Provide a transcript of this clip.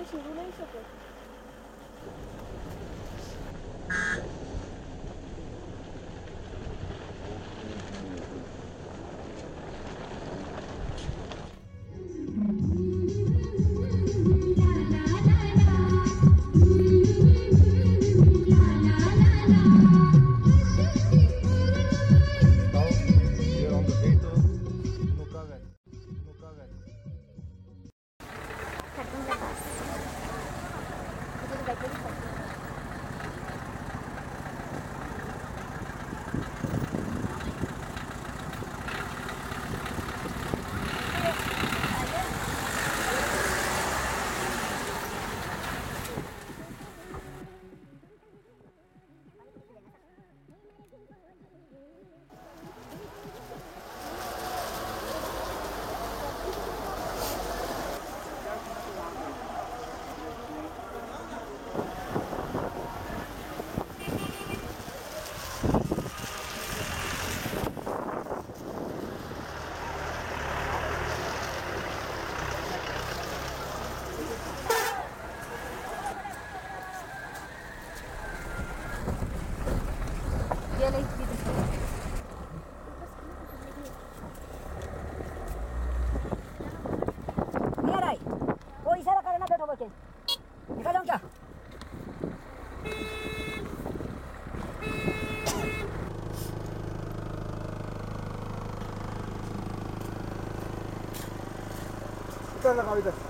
Deixa, o nem aqui. É. Achtung. Michael Danka. Dann noch wieder.